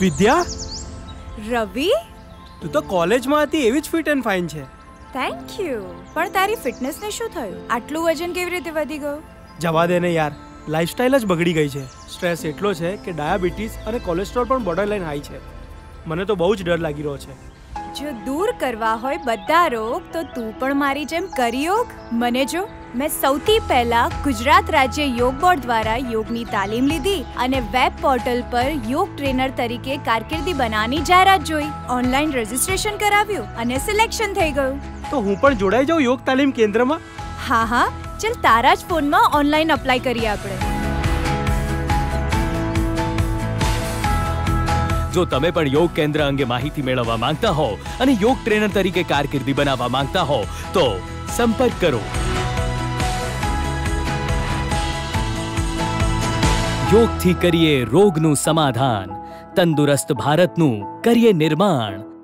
વિદ્યા? રવિ? તું તો કોલેજમાં હતી એવી જ ફિટ એન્ડ ફાઇન છે. થેન્ક યુ પણ તારી ફિટનેસને શું થયું? આટલું વજન કેવી રીતે વધી ગયું? જવા દે ને યાર. લાઈફસ્ટાઈલ જ બગડી ગઈ છે. સ્ટ્રેસ એટલો છે કે ડાયાબિટીસ અને કોલેસ્ટ્રોલ પણ બોર્ડરલાઈન હાઈ છે. મને તો બહુ જ ડર લાગી રહ્યો છે. જો દૂર કરવા હોય બધા રોગ તો તું પણ મારી જેમ કરી યોગ. મને જો મેં સૌથી પહેલા ગુજરાત રાજ્ય યોગ બોર્ડ દ્વારા યોગની તાલીમ લીધી અને વેબ પોર્ટલ પર યોગ ટ્રેનર તરીકે કારકિર્દી બનાવવાની જાહેરાત જોઈ. ઓનલાઈન રજીસ્ટ્રેશન કરાવ્યું અને સિલેક્શન થઈ ગયું. તો હું પણ જોડાઈ જાઉં યોગ તાલીમ કેન્દ્રમાં? હા હા. ચલ તારા જ ફોનમાં ઓનલાઈન અપ્લાય કરીએ આપણે. જો તમે પણ યોગ કેન્દ્ર અંગે માહિતી મેળવવા માંગતા હો અને યોગ ટ્રેનર તરીકે કારકિર્દી બનાવવા માંગતા હો, તો સંપર્ક કરો. યોગથી કરીએ રોગનું સમાધાન, તંદુરસ્ત ભારતનું કરીએ નિર્માણ.